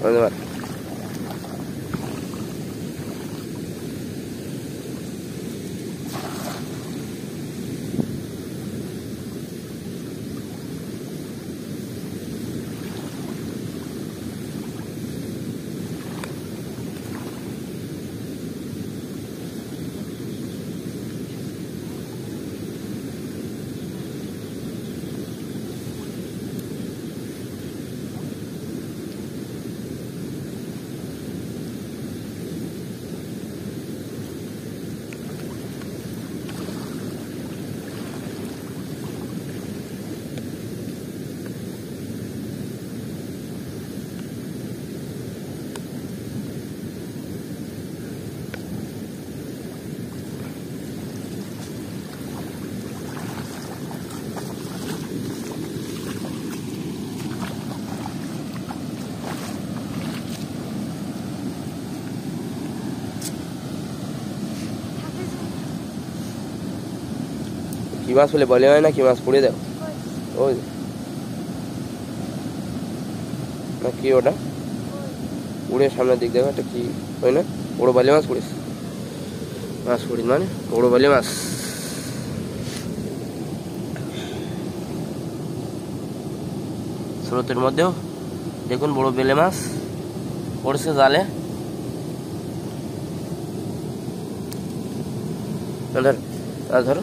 同志们 কি মাছ বলে বলে হয় না, কি মাছ পুড়ে দাও। ওই না, কি ওটা? উড়ে সামনের দিক দেখো একটা কি? ওই না বড় বালি মাছ পড়িস মাছ পড়িস মানে বড় বালি মাছ। স্রোতের মধ্যেও দেখুন বড় বেলে মাছ পড়েছে জালে। ধর ধরো।